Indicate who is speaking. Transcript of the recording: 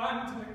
Speaker 1: climb to the